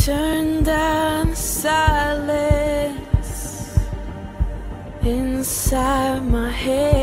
Turn down the silence inside my head.